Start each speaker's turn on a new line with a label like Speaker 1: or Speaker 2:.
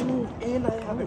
Speaker 1: Oh, and I have it.